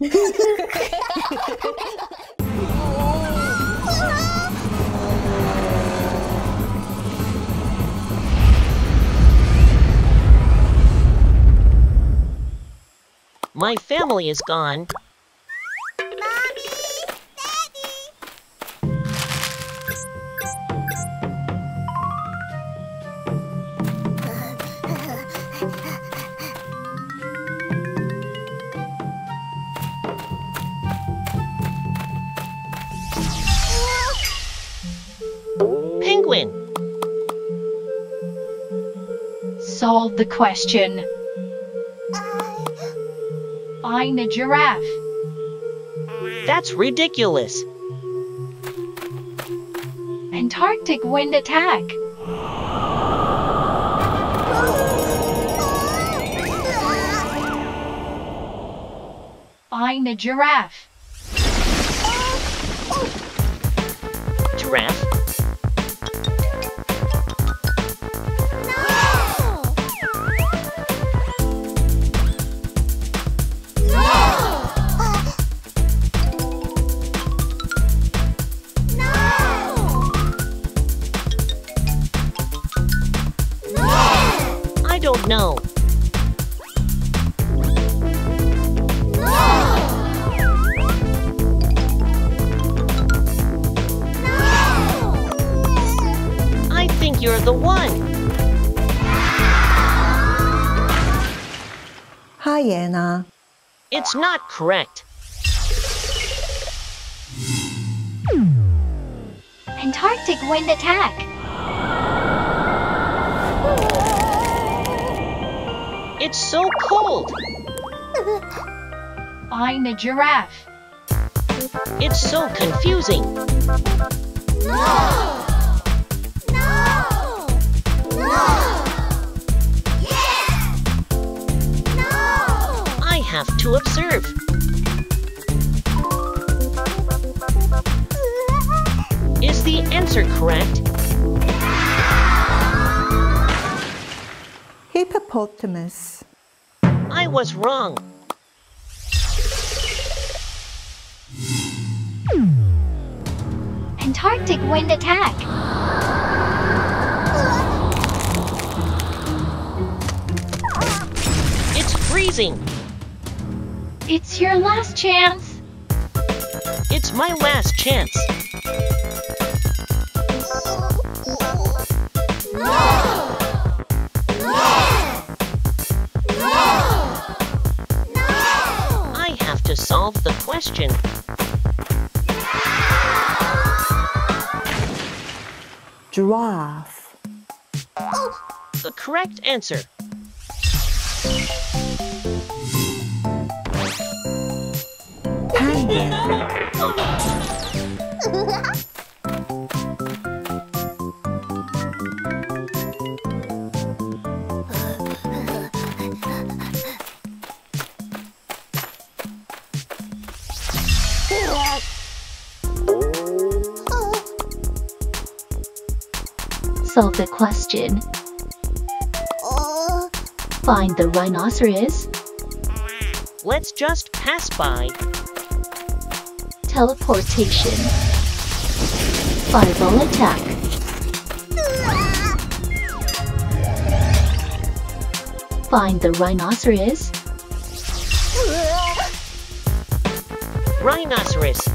My family is gone. Solve the question. Find a giraffe. That's ridiculous. Antarctic wind attack. Find a giraffe. Giraffe. Think you're the one. Hyena. It's not correct. Antarctic wind attack. It's so cold. Find a giraffe. It's so confusing. I to observe. Is the answer correct? Hippopotamus. I was wrong. Antarctic wind attack. It's freezing. It's your last chance. It's my last chance. No! No! No! I have to solve the question. Giraffe. The correct answer. Solve the question. Find the rhinoceros. Let's just pass by. Teleportation. Fireball attack. Find the rhinoceros. Rhinoceros.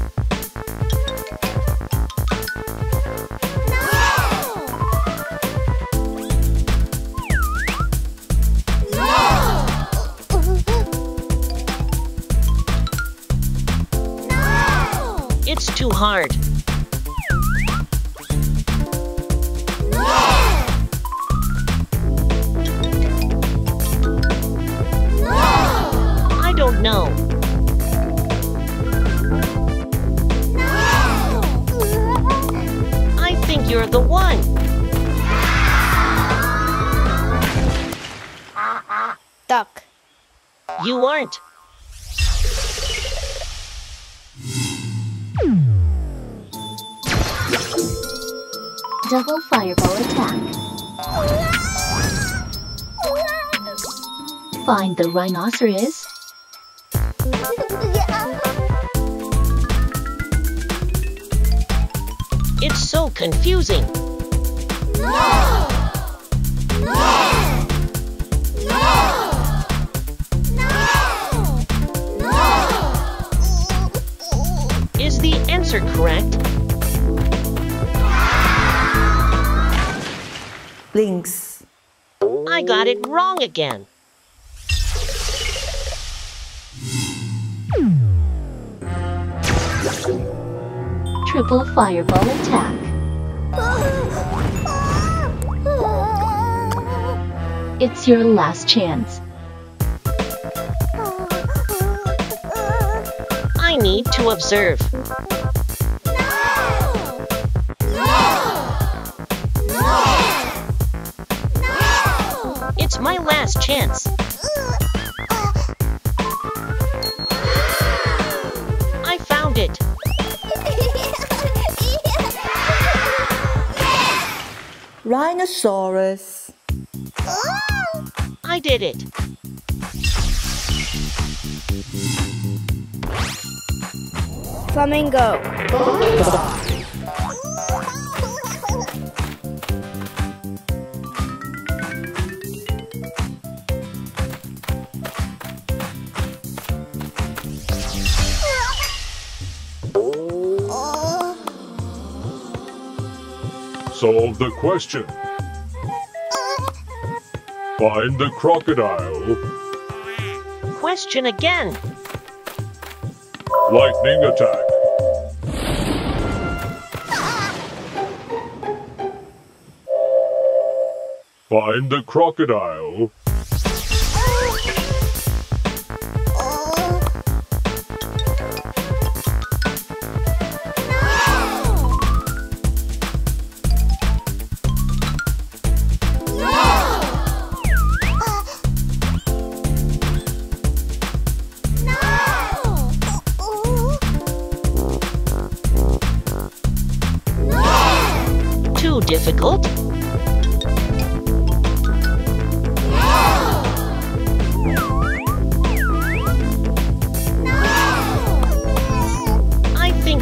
Hard. I don't know. I think you're the one. Duck. You aren't. double fireball attack. Find the rhinoceros. It's so confusing. No! No! No! Is the answer correct? Links, I got it wrong again. Triple fireball attack. It's your last chance. I need to observe. It's my last chance. I found it. rhinoceros, I did it. Flamingo. Solve the question. Find the crocodile. Question again. Lightning attack. Find the crocodile.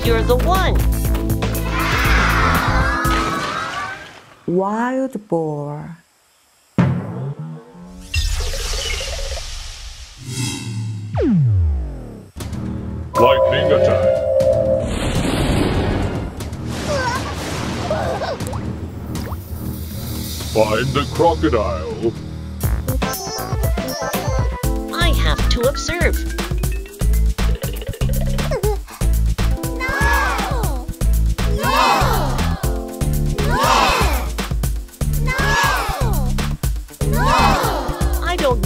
You're the one. wild boar, Lightning attack. Find the crocodile. I have to observe.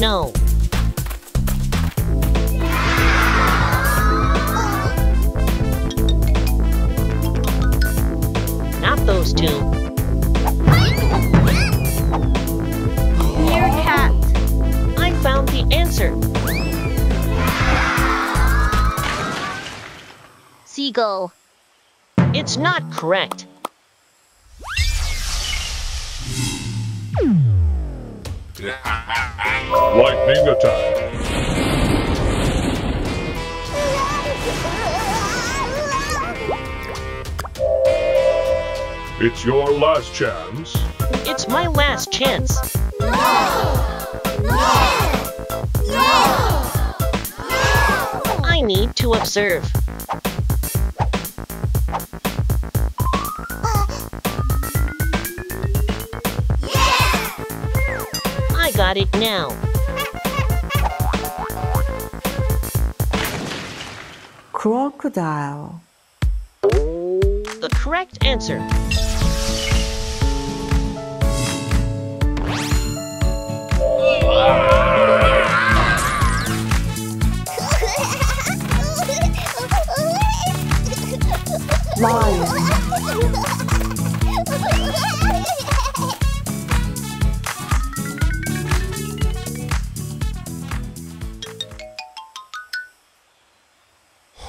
Don't. Not those two. Meerkat. I found the answer. Seagull. It's not correct. Lightning attack. It's your last chance. It's my last chance. No! No! No! no! I need to observe. Got it now. crocodile, The correct answer. lion,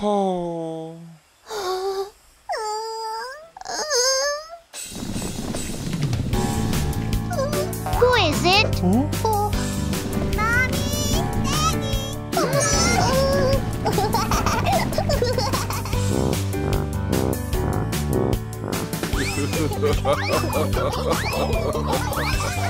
Oh. Who is it?